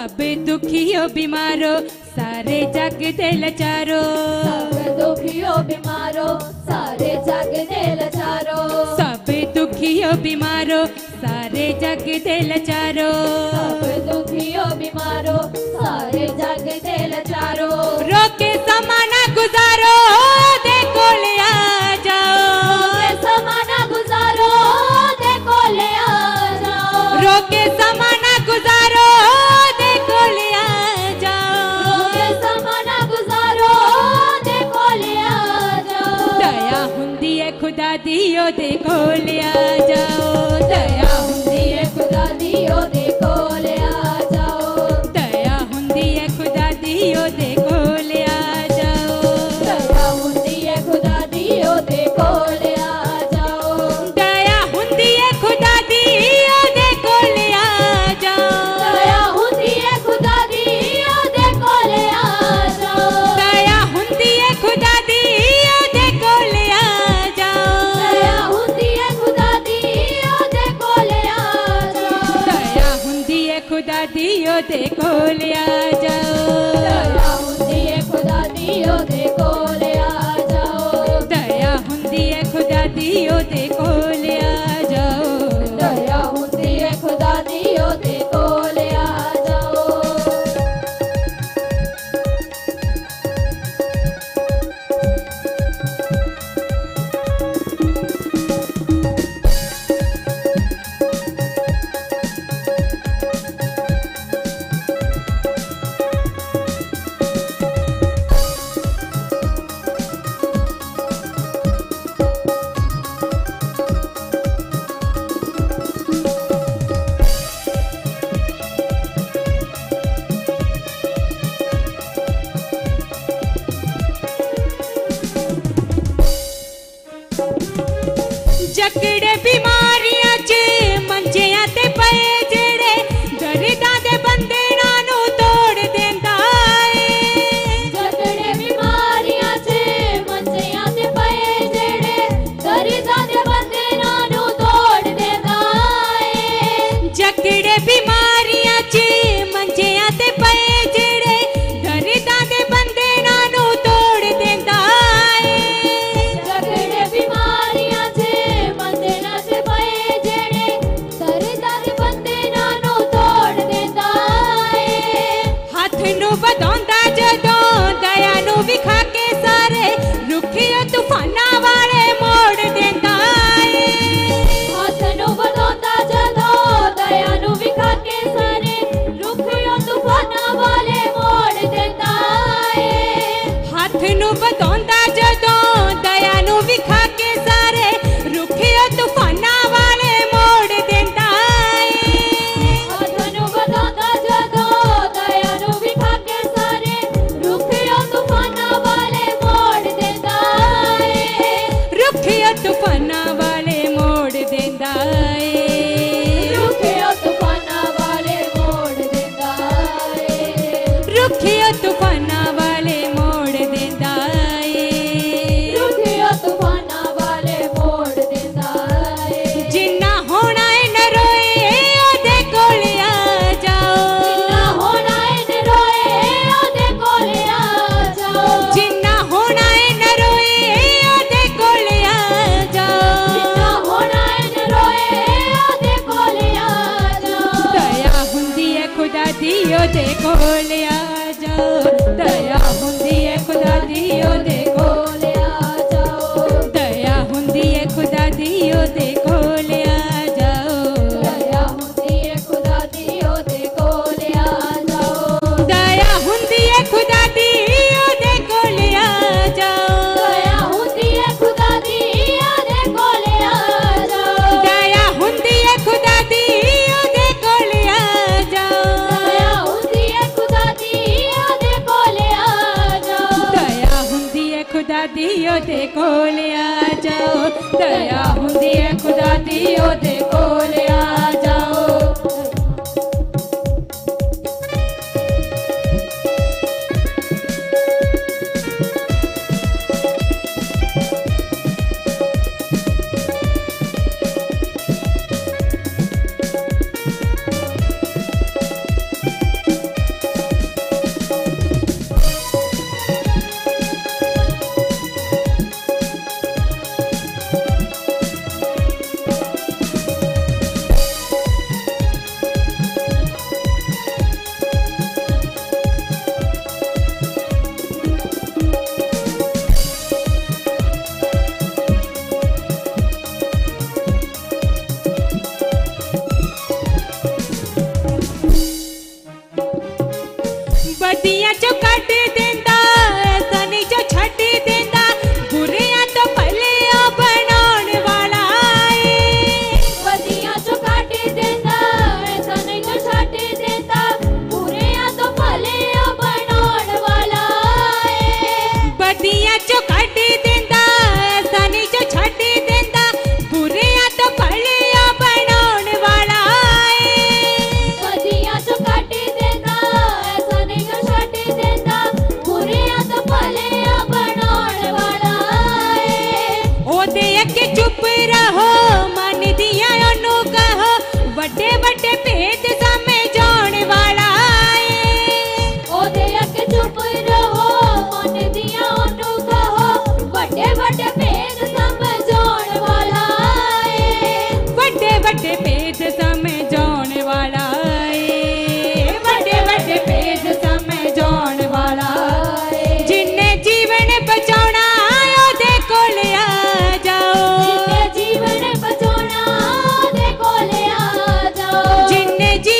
अबे दुखियो बीमारो सारे जग दे लचारो। दुखियो बीमारो सारे जग दे लचारो। सब दुखियो बीमारो सारे जग दे लचारो। दुखियो बीमारो सारे जग दे लचारो। रोके समाना गुजारो। ओ देखो ले आ जाओ दया हुंदी है खुदा दी देखो ले दियो देखो ले आ जाओ। दया हुंदी खुदा दियो देखो ले आ जाओ। दया हुंदी खुदा दियो देखो ter. दया होंगी है खुदा दी ओ दे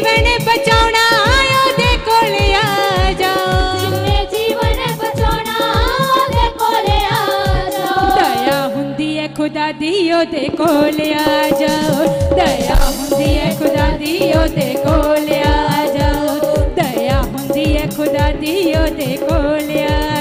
जीवन बचाना आयो दे कोले आ जाओ। जिन्ने जीवन बचाना आ दया हुंदी है खुदा दियो दे कोले आ जाओ। दया हुंदी है खुदा दियो दे कोले आ जाओ। दया हुंदी है खुदा दियो दे कोले आ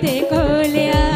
Take te colea.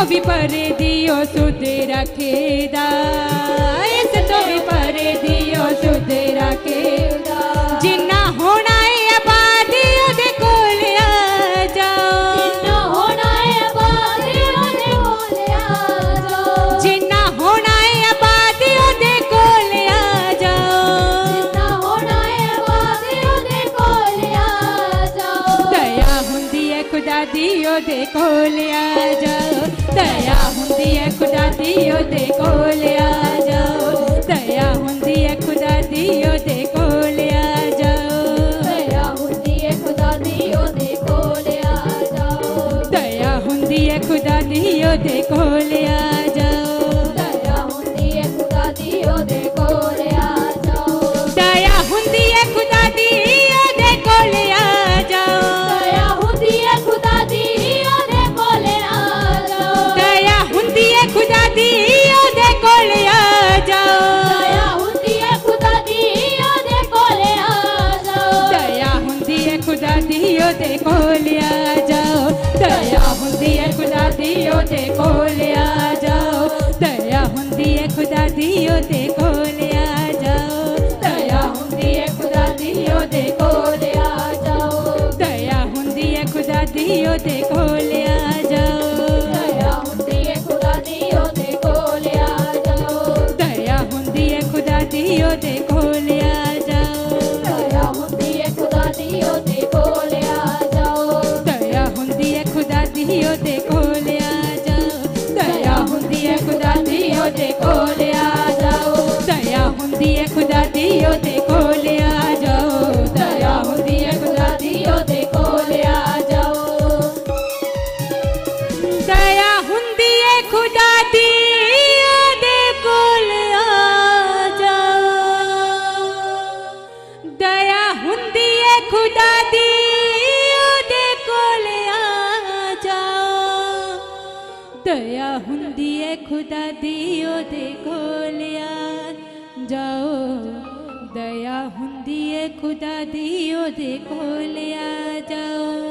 परे दियो सुध रखेदा। इस तो विपर दियो सुध रखेदा। जिन्ना होना है आबादी ओदे कोल होना है आबादी खुदा दी ओदे ਕੋਲ ਆ ਜਾਓ ਦਇਆ ਹੁੰਦੀ ਹੈ ਖੁਦਾ ਦੀ ਉਹਦੇ ਕੋਲ लिया जाओ। दया होंगी है खुदा दियो देखो लिया जाओ। दया होंगी है खुदा दियो देखो लिया जाओ। दया होंगी है खुदा दियो देखो लिया जाओ। दया होंगी है खुदा दियो देखो ਖੁਦਾ ਦੀ ਉਹਦੇ ਕੋਲ ਆ ਜਾਓ ਦਇਆ ਹੁੰਦੀ ਹੈ ਖੁਦਾ ਦੀ ਉਹਦੇ ਕੋਲ ਆ ਜਾਓ ਦਇਆ ਹੁੰਦੀ ਹੈ ਖੁਦਾ ਦੀ ਉਹਦੇ ਕੋਲ ਆ ਦਇਆ ਹੁੰਦੀ ਹੈ ਖੁਦਾ ਦੀ ਉਹਦੇ ਕੋਲ ਆ ਜਾਓ ਦਇਆ ਹੁੰਦੀ ਹੈ ਖੁਦਾ ਦੀ ਉਹਦੇ ਕੋਲ ਆ ਜਾਓ